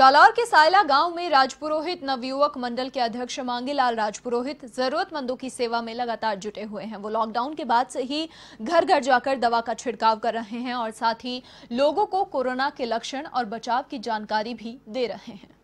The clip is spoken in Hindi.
जालौर के सायला गाँव में राजपुरोहित नवयुवक मंडल के अध्यक्ष मांगीलाल राजपुरोहित जरूरतमंदों की सेवा में लगातार जुटे हुए हैं। वो लॉकडाउन के बाद से ही घर घर जाकर दवा का छिड़काव कर रहे हैं और साथ ही लोगों को कोरोना के लक्षण और बचाव की जानकारी भी दे रहे हैं।